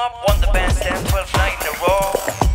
Won the bandstand 12 night in a row.